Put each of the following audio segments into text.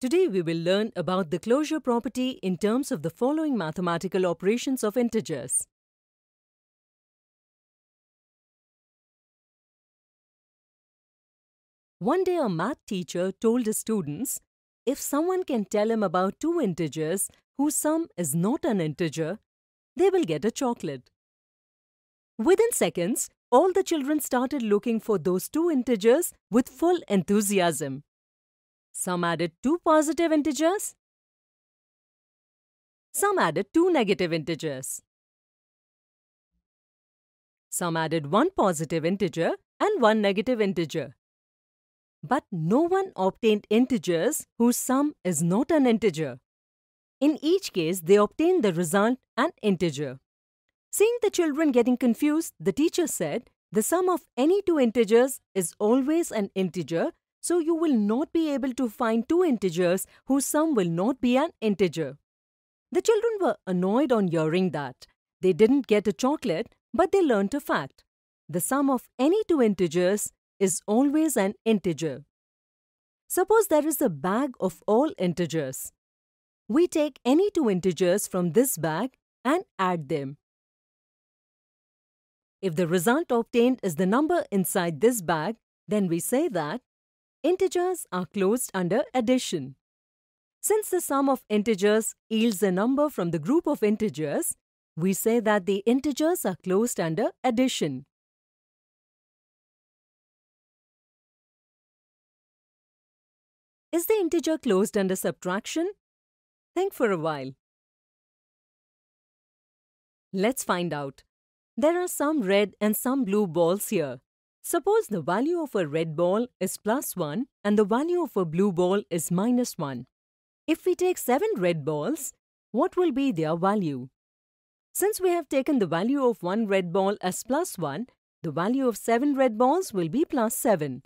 Today we will learn about the closure property in terms of the following mathematical operations of integers. One day a math teacher told his students, if someone can tell him about two integers whose sum is not an integer, they will get a chocolate. Within seconds, all the children started looking for those two integers with full enthusiasm. Some added two positive integers. Some added two negative integers. Some added one positive integer and one negative integer. But no one obtained integers whose sum is not an integer. In each case, they obtained the result an integer. Seeing the children getting confused, the teacher said, the sum of any two integers is always an integer, so you will not be able to find two integers whose sum will not be an integer. The children were annoyed on hearing that. They didn't get a chocolate, but they learnt a fact. The sum of any two integers is always an integer. Suppose there is a bag of all integers. We take any two integers from this bag and add them. If the result obtained is the number inside this bag, then we say that integers are closed under addition. Since the sum of integers yields a number from the group of integers, we say that the integers are closed under addition. Is the integer closed under subtraction? Think for a while. Let's find out. There are some red and some blue balls here. Suppose the value of a red ball is plus 1 and the value of a blue ball is minus 1. If we take 7 red balls, what will be their value? Since we have taken the value of one red ball as plus 1, the value of 7 red balls will be plus 7.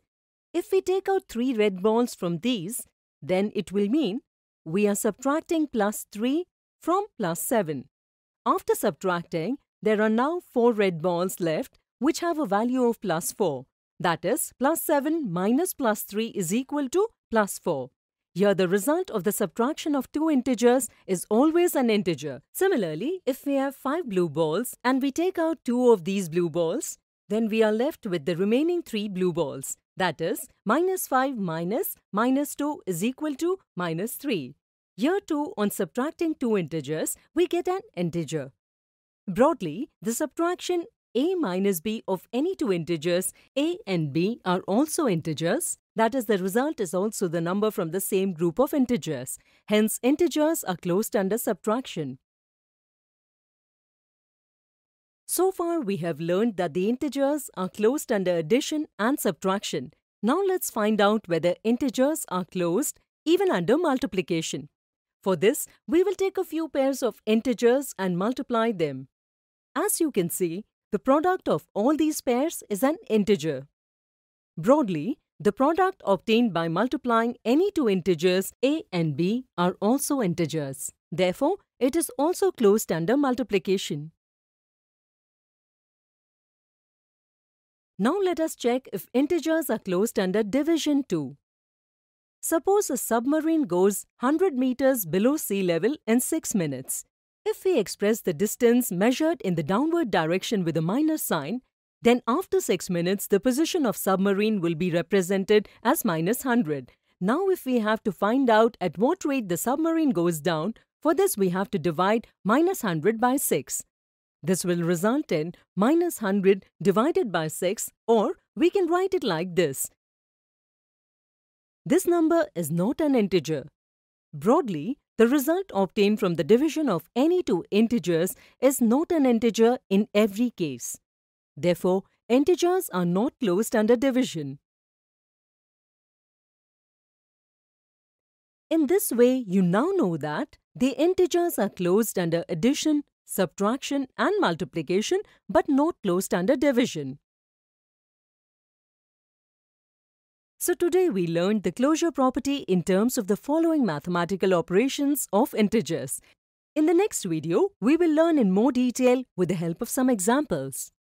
If we take out 3 red balls from these, then it will mean we are subtracting plus 3 from plus 7. After subtracting, there are now 4 red balls left which have a value of plus 4. That is, plus 7 minus plus 3 is equal to plus 4. Here the result of the subtraction of two integers is always an integer. Similarly, if we have 5 blue balls and we take out 2 of these blue balls, then we are left with the remaining 3 blue balls. That is, minus 5 minus minus 2 is equal to minus 3. Here too, on subtracting two integers, we get an integer. Broadly, the subtraction a minus b of any two integers, a and b, are also integers. That is, the result is also the number from the same group of integers. Hence, integers are closed under subtraction. So far, we have learned that the integers are closed under addition and subtraction. Now let's find out whether integers are closed even under multiplication. For this, we will take a few pairs of integers and multiply them. As you can see, the product of all these pairs is an integer. Broadly, the product obtained by multiplying any two integers a and b are also integers. Therefore, it is also closed under multiplication. Now let us check if integers are closed under division too. Suppose a submarine goes 100 meters below sea level in 6 minutes. If we express the distance measured in the downward direction with a minus sign, then after 6 minutes the position of submarine will be represented as minus 100. Now if we have to find out at what rate the submarine goes down, for this we have to divide minus 100 by 6. This will result in minus 100 divided by 6 or we can write it like this. This number is not an integer. Broadly, the result obtained from the division of any two integers is not an integer in every case. Therefore, integers are not closed under division. In this way, you now know that the integers are closed under addition, subtraction and multiplication but not closed under division. So today we learned the closure property in terms of the following mathematical operations of integers. In the next video, we will learn in more detail with the help of some examples.